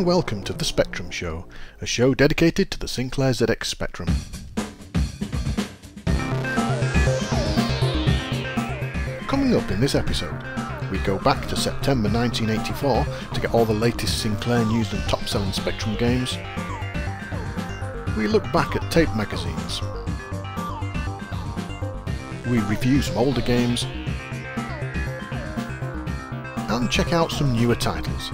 And welcome to The Spectrum Show, a show dedicated to the Sinclair ZX Spectrum. Coming up in this episode, we go back to September 1984 to get all the latest Sinclair news and top-selling Spectrum games. We look back at tape magazines. We review some older games and check out some newer titles.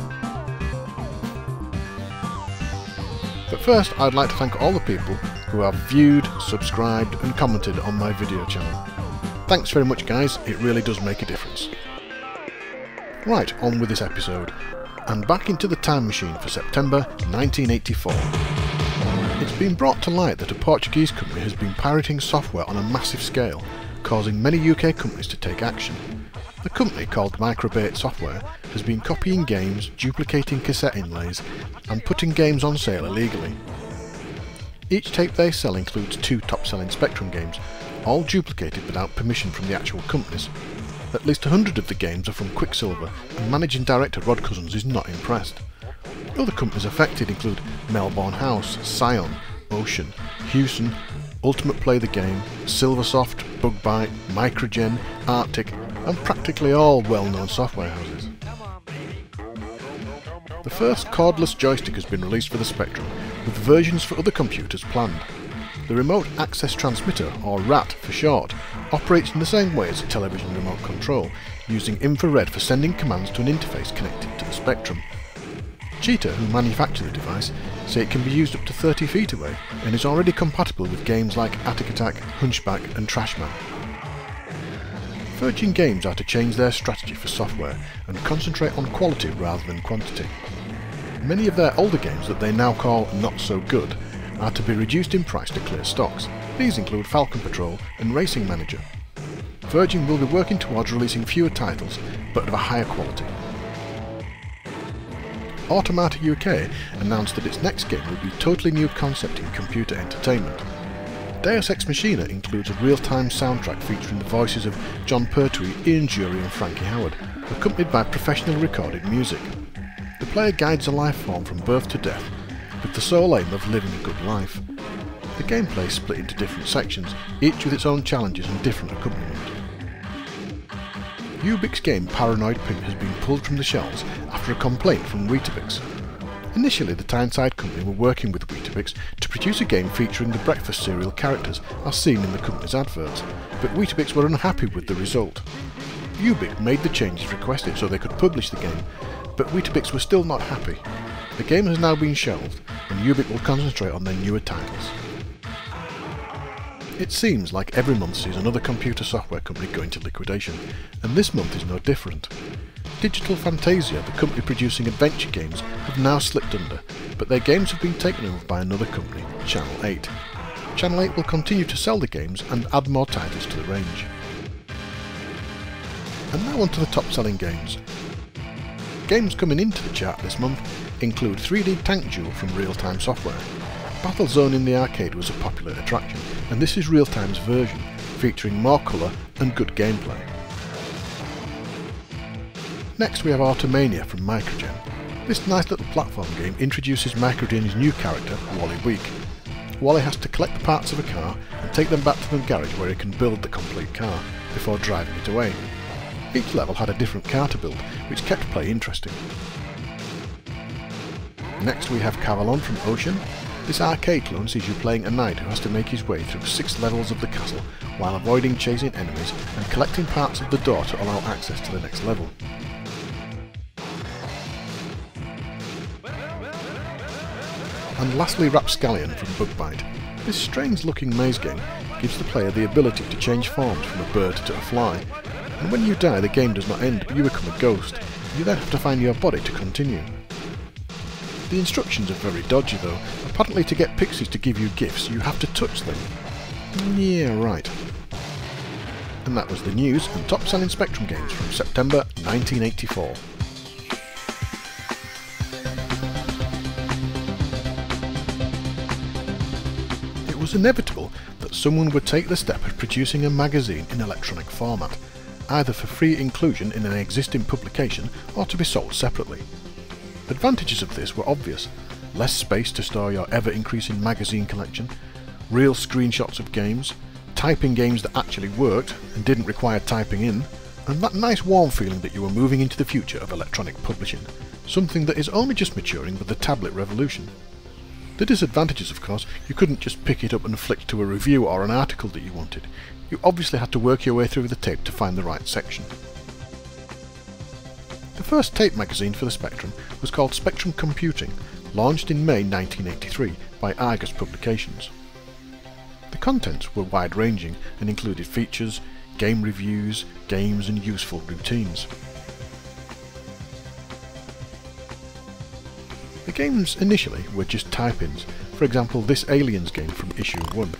First, I'd like to thank all the people who have viewed, subscribed and commented on my video channel. Thanks very much guys, it really does make a difference. Right, on with this episode, and back into the time machine for September 1984. It's been brought to light that a Portuguese company has been pirating software on a massive scale, causing many UK companies to take action. The company, called Microbait Software, has been copying games, duplicating cassette inlays, and putting games on sale illegally. Each tape they sell includes two top-selling Spectrum games, all duplicated without permission from the actual companies. At least a hundred of the games are from Quicksilver, and managing director Rod Cousins is not impressed. Other companies affected include Melbourne House, Psion, Ocean, Hewson, Ultimate Play the Game, Silversoft, Bug-Byte, Microgen, Artic, and practically all well-known software houses. The first cordless joystick has been released for the Spectrum, with versions for other computers planned. The Remote Access Transmitter, or RAT for short, operates in the same way as a television remote control, using infrared for sending commands to an interface connected to the Spectrum. Cheetah, who manufacture the device, say it can be used up to 30 feet away and is already compatible with games like Attic Attack, Hunchback and Trashman. Virgin Games are to change their strategy for software and concentrate on quality rather than quantity. Many of their older games that they now call not so good are to be reduced in price to clear stocks. These include Falcon Patrol and Racing Manager. Virgin will be working towards releasing fewer titles, but of a higher quality. Automata UK announced that its next game will be a totally new concept in computer entertainment. Deus Ex Machina includes a real-time soundtrack featuring the voices of Jon Pertwee, Ian Dury and Frankie Howerd, accompanied by professionally recorded music. The player guides a life form from birth to death, with the sole aim of living a good life. The gameplay is split into different sections, each with its own challenges and different accompaniment. Ubic's game Paranoid Pimp has been pulled from the shelves after a complaint from Weetabix. Initially, the Tyneside company were working with Weetabix to produce a game featuring the breakfast cereal characters as seen in the company's adverts, but Weetabix were unhappy with the result. Ubic made the changes requested so they could publish the game, but Weetabix were still not happy. The game has now been shelved, and Ubic will concentrate on their newer titles. It seems like every month sees another computer software company go into liquidation, and this month is no different. Digital Fantasia, the company producing adventure games, have now slipped under, but their games have been taken over by another company, Channel 8. Channel 8 will continue to sell the games and add more titles to the range. And now on to the top selling games. Games coming into the chart this month include 3D Tank Duel from Real Time Software. Battlezone in the arcade was a popular attraction, and this is Real Time's version, featuring more colour and good gameplay. Next we have Automania from Microgen. This nice little platform game introduces Microgen's new character, Wally Week. Wally has to collect the parts of a car and take them back to the garage where he can build the complete car, before driving it away. Each level had a different car to build, which kept play interesting. Next we have Cavelon from Ocean. This arcade clone sees you playing a knight who has to make his way through six levels of the castle while avoiding chasing enemies and collecting parts of the door to allow access to the next level. And lastly Rapscallion from Bug-Byte. This strange looking maze game gives the player the ability to change forms from a bird to a fly, and when you die the game does not end but you become a ghost. You then have to find your body to continue. The instructions are very dodgy though. Apparently to get pixies to give you gifts you have to touch them. Yeah, right. And that was the news and top selling Spectrum games from September 1984. Was inevitable that someone would take the step of producing a magazine in electronic format, either for free inclusion in an existing publication or to be sold separately. The advantages of this were obvious. Less space to store your ever-increasing magazine collection, real screenshots of games, typing games that actually worked and didn't require typing in, and that nice warm feeling that you were moving into the future of electronic publishing, something that is only just maturing with the tablet revolution. The disadvantages, of course, you couldn't just pick it up and flick to a review or an article that you wanted. You obviously had to work your way through the tape to find the right section. The first tape magazine for the Spectrum was called Spectrum Computing, launched in May 1983 by Argus Publications. The contents were wide-ranging and included features, game reviews, games and useful routines. The games initially were just type-ins, for example this Aliens game from issue 1.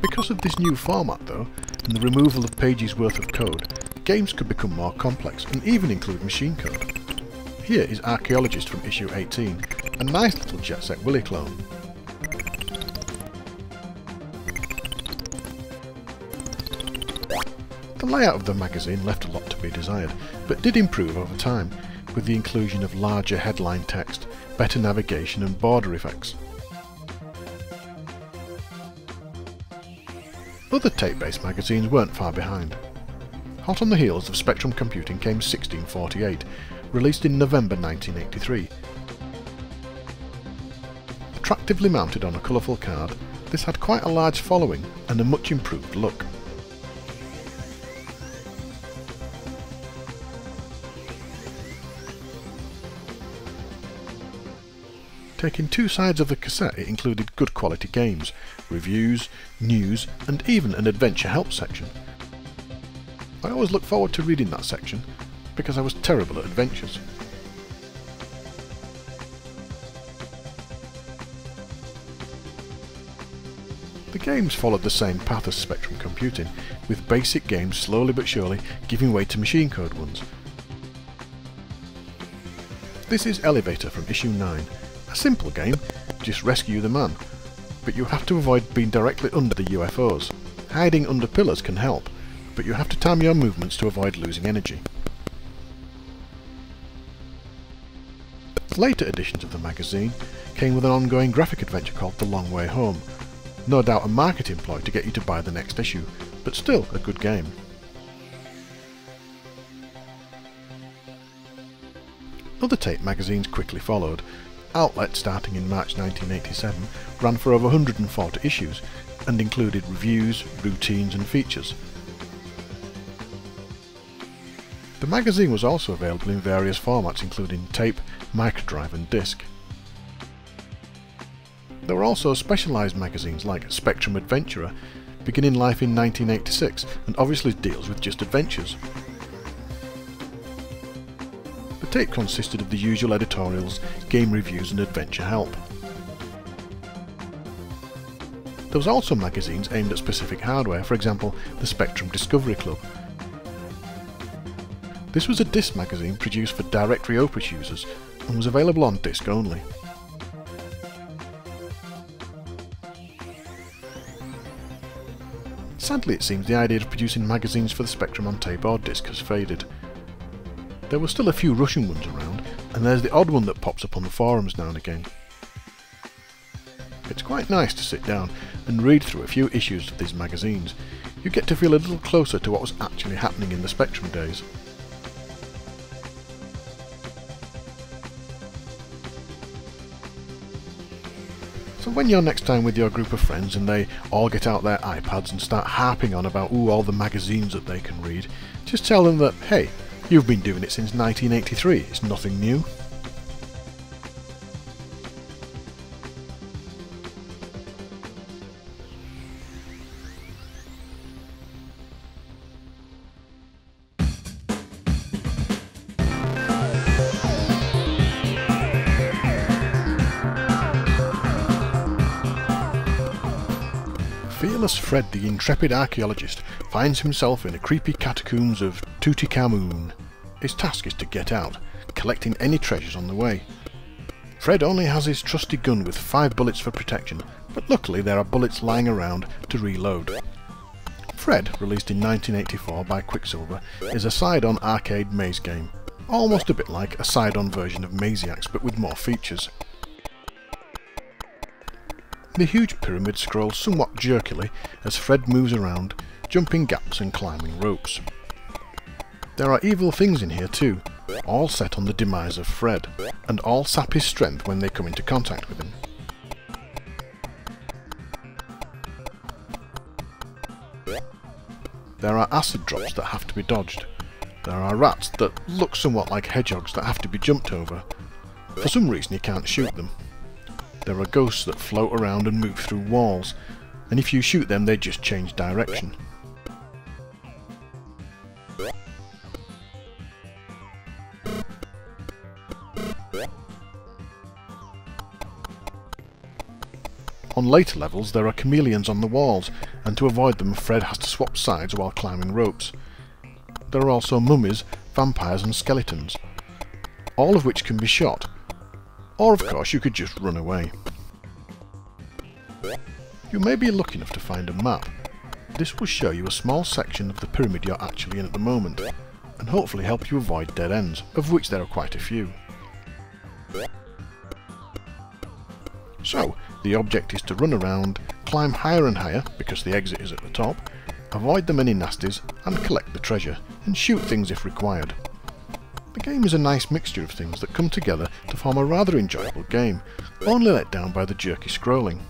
Because of this new format though, and the removal of pages worth of code, games could become more complex and even include machine code. Here is Archaeologist from issue 18, a nice little Jet Set Willy clone. The layout of the magazine left a lot to be desired, but did improve over time, with the inclusion of larger headline text, better navigation and border effects. Other tape-based magazines weren't far behind. Hot on the heels of Spectrum Computing came 1648, released in November 1983. Attractively mounted on a colourful card, this had quite a large following and a much improved look. Taking two sides of the cassette it included good quality games, reviews, news and even an adventure help section. I always look forward to reading that section because I was terrible at adventures. The games followed the same path as Spectrum Computing, with basic games slowly but surely giving way to machine code ones. This is Elevator from issue 9, a simple game, just rescue the man. But you have to avoid being directly under the UFOs. Hiding under pillars can help, but you have to time your movements to avoid losing energy. Later editions of the magazine came with an ongoing graphic adventure called The Long Way Home. No doubt a marketing ploy to get you to buy the next issue, but still a good game. Other tape magazines quickly followed, Outlet, starting in March 1987, ran for over 140 issues and included reviews, routines and features. The magazine was also available in various formats including tape, microdrive and disc. There were also specialised magazines like Spectrum Adventurer, beginning life in 1986 and obviously deals with just adventures. Tape consisted of the usual editorials, game reviews and adventure help. There was also magazines aimed at specific hardware, for example the Spectrum Discovery Club. This was a disc magazine produced for directory Opus users and was available on disc only. Sadly it seems the idea of producing magazines for the Spectrum on tape or disc has faded. There were still a few Russian ones around, and there's the odd one that pops up on the forums now and again. It's quite nice to sit down and read through a few issues of these magazines. You get to feel a little closer to what was actually happening in the Spectrum days. So when you're next time with your group of friends and they all get out their iPads and start harping on about ooh all the magazines that they can read, just tell them that, hey, You've been doing it since 1983, it's nothing new. Fearless Fred the intrepid archaeologist finds himself in the creepy catacombs of Tutankhamun. His task is to get out, collecting any treasures on the way. Fred only has his trusty gun with five bullets for protection, but luckily there are bullets lying around to reload. Fred, released in 1984 by Quicksilver, is a side-on arcade maze game, almost a bit like a side-on version of Maziacs but with more features. The huge pyramid scrolls somewhat jerkily as Fred moves around, jumping gaps and climbing ropes. There are evil things in here too, all set on the demise of Fred, and all sap his strength when they come into contact with him. There are acid drops that have to be dodged. There are rats that look somewhat like hedgehogs that have to be jumped over. For some reason you can't shoot them. There are ghosts that float around and move through walls, and if you shoot them they just change direction. On later levels there are chameleons on the walls, and to avoid them Fred has to swap sides while climbing ropes. There are also mummies, vampires and skeletons, all of which can be shot, or of course you could just run away. You may be lucky enough to find a map. This will show you a small section of the pyramid you're actually in at the moment, and hopefully help you avoid dead ends, of which there are quite a few. So, the object is to run around, climb higher and higher, because the exit is at the top, avoid the many nasties, and collect the treasure, and shoot things if required. The game is a nice mixture of things that come together to form a rather enjoyable game, only let down by the jerky scrolling.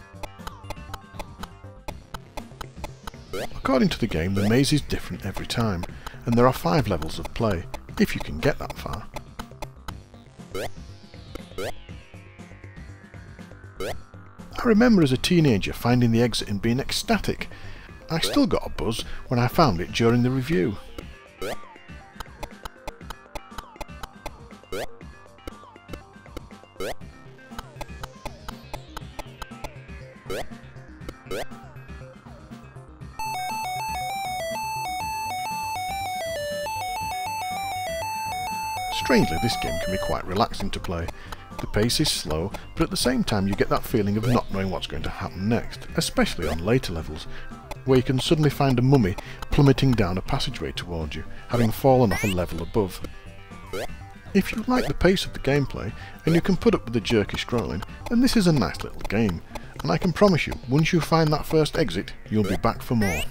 According to the game, the maze is different every time, and there are five levels of play, if you can get that far. I remember as a teenager finding the exit and being ecstatic. I still got a buzz when I found it during the review. Strangely, this game can be quite relaxing to play. The pace is slow, but at the same time you get that feeling of not knowing what's going to happen next, especially on later levels, where you can suddenly find a mummy plummeting down a passageway towards you, having fallen off a level above. If you like the pace of the gameplay, and you can put up with the jerky scrolling, then this is a nice little game, and I can promise you, once you find that first exit, you'll be back for more.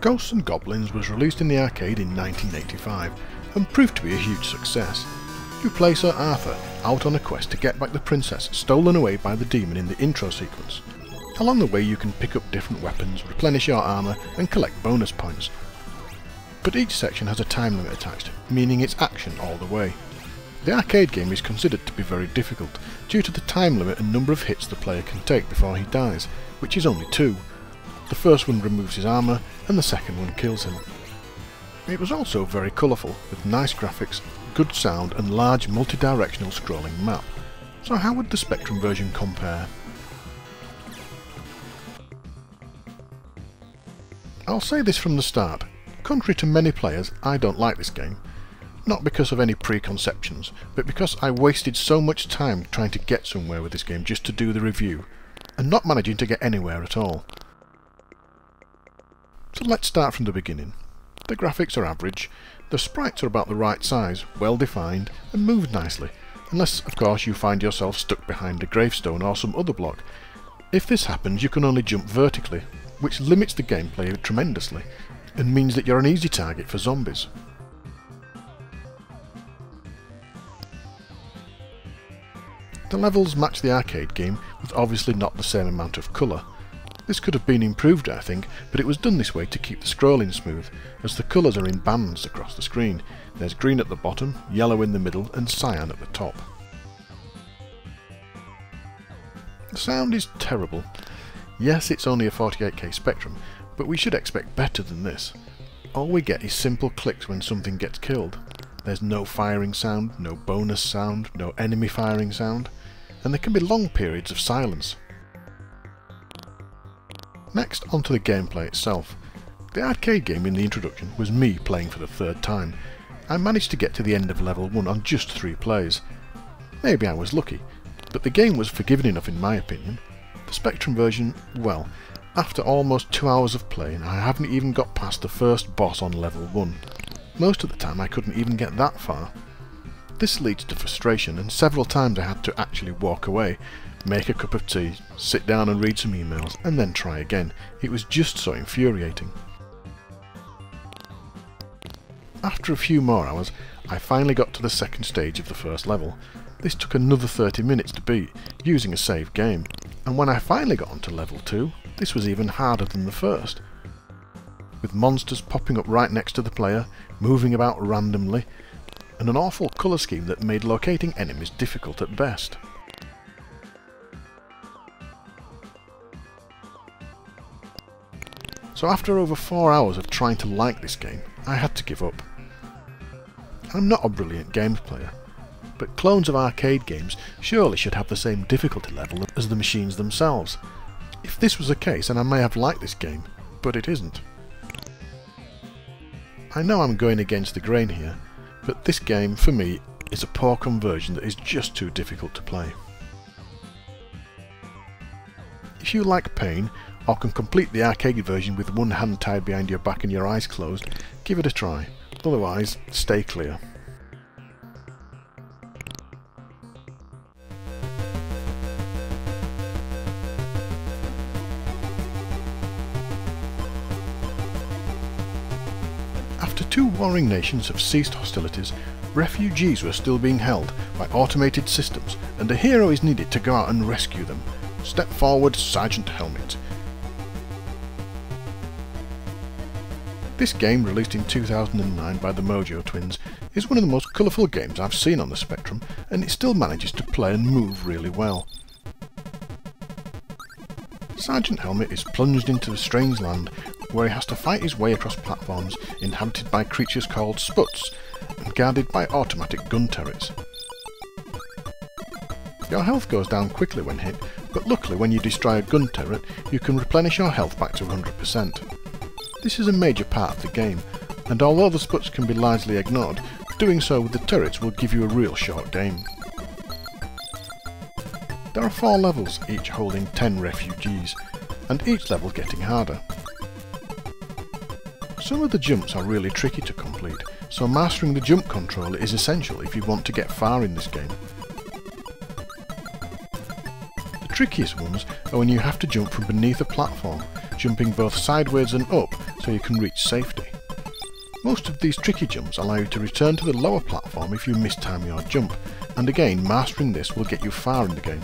Ghosts and Goblins was released in the arcade in 1985 and proved to be a huge success. You play Sir Arthur out on a quest to get back the princess stolen away by the demon in the intro sequence. Along the way you can pick up different weapons, replenish your armour and collect bonus points. But each section has a time limit attached, meaning it's action all the way. The arcade game is considered to be very difficult due to the time limit and number of hits the player can take before he dies, which is only two, the first one removes his armour, and the second one kills him. It was also very colourful, with nice graphics, good sound and large multi-directional scrolling map. So how would the Spectrum version compare? I'll say this from the start. Contrary to many players, I don't like this game. Not because of any preconceptions, but because I wasted so much time trying to get somewhere with this game just to do the review, and not managing to get anywhere at all. So let's start from the beginning. The graphics are average, the sprites are about the right size, well defined, and move nicely, unless of course you find yourself stuck behind a gravestone or some other block. If this happens you can only jump vertically, which limits the gameplay tremendously, and means that you're an easy target for zombies. The levels match the arcade game with obviously not the same amount of colour, this could have been improved I think, but it was done this way to keep the scrolling smooth, as the colours are in bands across the screen. There's green at the bottom, yellow in the middle and cyan at the top. The sound is terrible. Yes, it's only a 48k Spectrum, but we should expect better than this. All we get is simple clicks when something gets killed. There's no firing sound, no bonus sound, no enemy firing sound, and there can be long periods of silence. Next, onto the gameplay itself. The arcade game in the introduction was me playing for the third time. I managed to get to the end of level 1 on just 3 plays. Maybe I was lucky, but the game was forgiving enough in my opinion. The Spectrum version, well, after almost two hours of playing I haven't even got past the first boss on level 1. Most of the time I couldn't even get that far. This leads to frustration and several times I had to actually walk away, make a cup of tea, sit down and read some emails and then try again. It was just so infuriating. After a few more hours I finally got to the second stage of the first level. This took another 30 minutes to beat, using a save game, and when I finally got onto level 2, this was even harder than the first. With monsters popping up right next to the player, moving about randomly, and an awful colour scheme that made locating enemies difficult at best. So after over 4 hours of trying to like this game, I had to give up. I'm not a brilliant games player, but clones of arcade games surely should have the same difficulty level as the machines themselves. If this was the case then I may have liked this game, but it isn't. I know I'm going against the grain here, but this game, for me, is a poor conversion that is just too difficult to play. If you like Pain, or can complete the arcade version with one hand tied behind your back and your eyes closed, give it a try. Otherwise, stay clear. After two warring nations have ceased hostilities, refugees were still being held by automated systems and a hero is needed to go out and rescue them. Step forward, Sergeant Helmet. This game, released in 2009 by the Mojon Twins, is one of the most colourful games I've seen on the Spectrum, and it still manages to play and move really well. Sergeant Helmet is plunged into a strange land where he has to fight his way across platforms inhabited by creatures called sputs and guarded by automatic gun turrets. Your health goes down quickly when hit, but luckily when you destroy a gun turret you can replenish your health back to 100%. This is a major part of the game, and although the sputs can be largely ignored, doing so with the turrets will give you a real short game. There are four levels, each holding 10 refugees, and each level getting harder. Some of the jumps are really tricky to complete, so mastering the jump control is essential if you want to get far in this game. The trickiest ones are when you have to jump from beneath a platform, jumping both sideways and up so you can reach safety. Most of these tricky jumps allow you to return to the lower platform if you mistime your jump, and again mastering this will get you far in the game.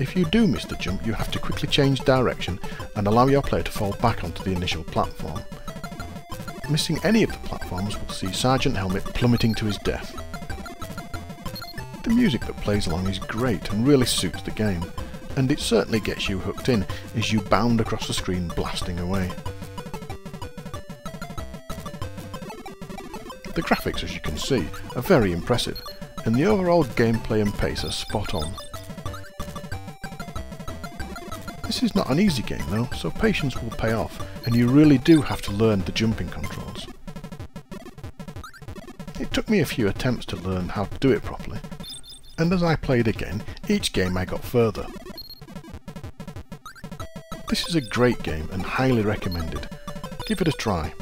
If you do miss the jump you have to quickly change direction and allow your player to fall back onto the initial platform. Missing any of the platforms will see Sergeant Helmet plummeting to his death. The music that plays along is great and really suits the game, and it certainly gets you hooked in as you bound across the screen blasting away. The graphics, as you can see, are very impressive, and the overall gameplay and pace are spot on. This is not an easy game though, so patience will pay off, and you really do have to learn the jumping controls. It took me a few attempts to learn how to do it properly, and as I played again, each game I got further. This is a great game and highly recommended. Give it a try.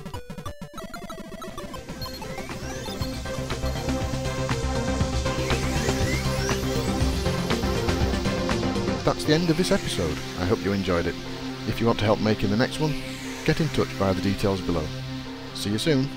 That's the end of this episode. I hope you enjoyed it. If you want to help making the next one, get in touch via the details below. See you soon.